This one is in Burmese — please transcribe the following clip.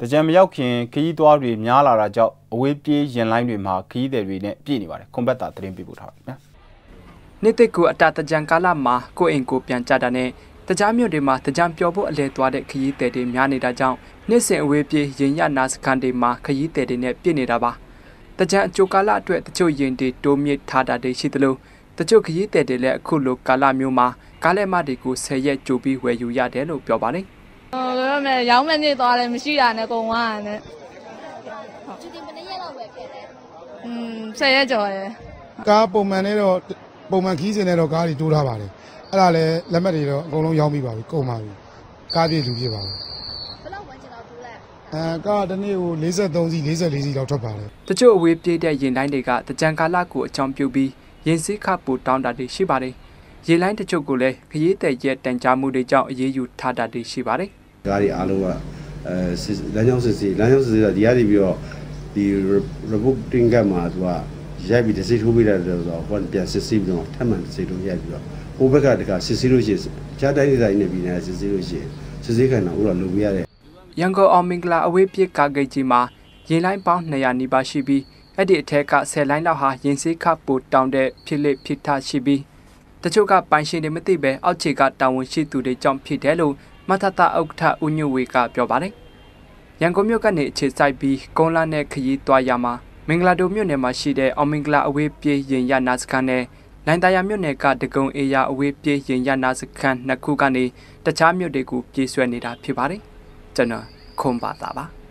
တကြံမရောက်ခင်ခရီးသွားတွေများလာတာကြောင့်အဝေးပြေးရင်လိုင်းတွေမှာခရီးသည်တွေနဲ့ပြည့်နေပါတယ်ခွန်ဘတ်တာသတင်းပေးပို့ထားပါတယ်နော်နေ့တစ်ကူအတာတကြံကာလမှာကိုအိမ်ကိုပြန်ကြတာနဲ့တကြားမြို့တွေမှာတကြံပျော်ဖို့အလဲသွားတဲ့ခရီးသည်တွေများနေတာကြောင့်နေ့စဉ်အဝေးပြေးရင်ရနာစကန်တွေမှာခရီးသည်တွေနဲ့ပြည့်နေတာပါတကြံအကျိုးကာလအတွက်တချို့ရင်တွေတိုးမြင့်ထားတာတွေရှိသလိုတချို့ခရီးသည်တွေလည်းအခုလိုကာလမျိုးမှာကားလက်မတွေကိုဆယ်ရက်ကြိုပြီးဝယ်ယူရတယ်လို့ပြောပါတယ် ဟိုလိုမဲ့ရောင်းမဲ့နေ့သွားတယ်မရှိတာနဲ့ကုန်သွားတယ်ကျူတင်ဘယ်နှစ်ရက်လောက်ဝယ်ခဲ့လဲอืมဆယ်ရက်ကျော်တယ်ကားပုံမှန်နဲ့တော့ပုံမှန်ခီးစင်နဲ့တော့ကားတွေတိုးထားပါတယ်အဲ့ဒါလည်းလက်မှတ်တွေတော့အကုန်လုံးရောင်းပြီးပါပြီကုန်ပါပြီကားပြည့်လူပြည့်ပါပြီဘယ်လောက်ဝန်းကျင်လောက်တိုးလဲအဲကားတစ်နေ့ကို53စီ44စီလောက်ထွက်ပါတယ်တချို့အဝေးပြေးတဲ့ရင်တိုင်းတွေကတကြံကာလကိုအကြောင်းပြုပြီးရင်စည်းခပူတောင်းတာတွေရှိပါတယ်ရေလိုင်းတချို့ကိုလည်းခရီးတဲ့ရက်တန်ကြားမှုတွေကြောင့်အေးအေးယူထားတာတွေရှိပါတယ် ကားတွေအားလုံးကအဲလမ်းကြောင်းစစ်စစ်လမ်းကြောင်းစစ်စစ်ကဒီကနေပြီးတော့ဒီ reporting ကမှာသူကရိုက်ပြီးတစ်စိထိုးပေးတယ်ဆိုတော့ဟိုပြန်စစ်စစ်ပြီးတော့ထပ်မံတစ်စိထိုးရိုက်ပြီးတော့ဟိုဘက်ကတကစစ်စစ်လို့ရှိရင်ခြားတိုင်းဒေသကြီးနဲ့ပြည်နယ်စစ်စစ်လို့ရှိရင်စစ်စစ်ခံတာဥတော့လုပ်ပြရတယ်ရန်ကုန်အောင်မင်္ဂလာအဝေးပြေးကားဂိတ်ကြီးမှာရင်လိုင်းပေါင်း200နီးပါးရှိပြီးအဲ့ဒီအထက်က10လိုင်းလောက်ဟာရင်စေးခပူတောင်းတဲ့ဖြစ်လက်ဖြစ်ထရှိပြီးတချို့ကပိုင်ရှင်တွေမသိပဲအောက်ခြေကတာဝန်ရှိသူတွေကြောင့်ဖြစ်တယ်လို့ မထတာဥက္ကဋ္ဌဦးညွဝေကပြောပါတယ်။ရန်ကုန်မြို့ကနေအခြေစိုက်ပြီးကုန်းလာနဲ့ခရီးသွားရမှာမင်္ဂလာဒုံမြို့နယ်မှာရှိတဲ့အောင်မင်္ဂလာအဝေးပြေးရင်ရနာစခန်းနဲ့လိုင်တာယာမြို့နယ်ကဒဂုံအေယာအဝေးပြေးရင်ရနာစခန်းနှစ်ခုကနေတခြားမြို့တွေကိုပြေးဆွဲနေတာဖြစ်ပါတယ်။ကျွန်တော်ခွန်ပါတာပါ။